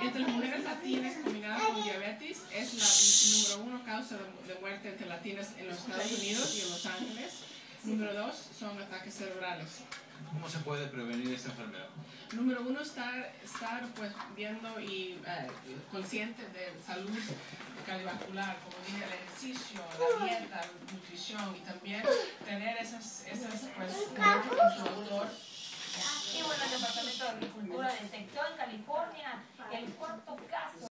Entre las mujeres latinas combinadas con diabetes es la número uno causa de muerte entre latinas en los Estados Unidos y en Los Ángeles. Número dos son ataques cerebrales. ¿Cómo se puede prevenir esta enfermedad? Número uno, estar, estar pues, viendo y eh, consciente de salud cardiovascular, como dije, el ejercicio, la dieta, la nutrición y también tener esas, esas pues, con su doctor y bueno, el Departamento de Agricultura detectó en California